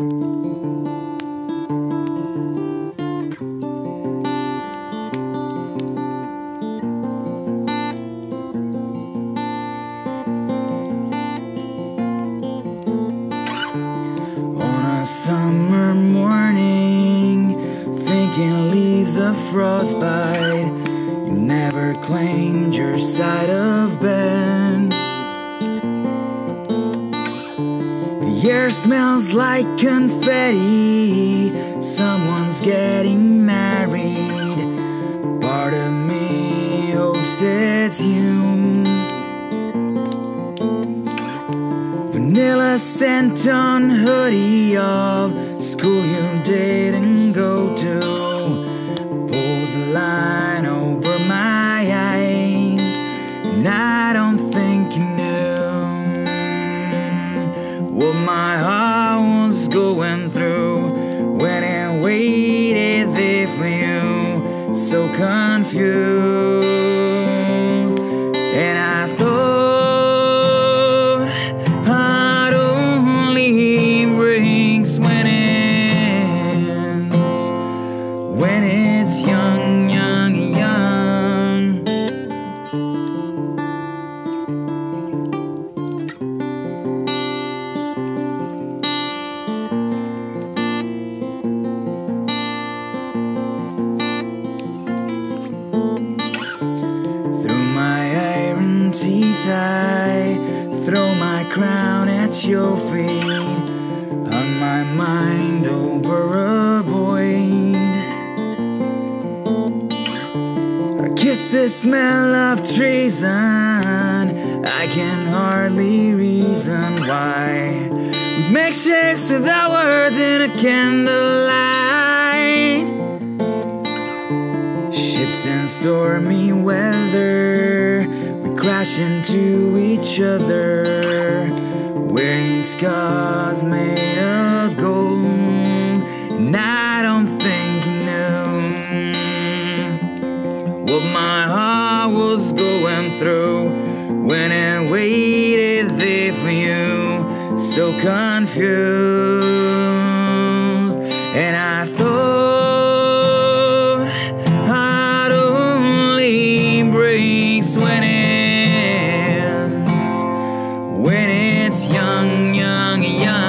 On a summer morning, thinking leaves of frostbite. You never claimed your side of bed. The air smells like confetti. Someone's getting married. Part of me hopes it's you. Vanilla scent on hoodie of school you didn't go to. Pulls a line my heart was going through when I waited there for you. So confused, I throw my crown at your feet. On my mind over a void. Our kisses smell of treason. I can hardly reason why. We make shapes with our words in a candlelight. Ships in stormy weather, we crash into each other, wearing scars made of gold. And I don't think you knew what my heart was going through when it waited there for you, so confused. When it's young, young, young.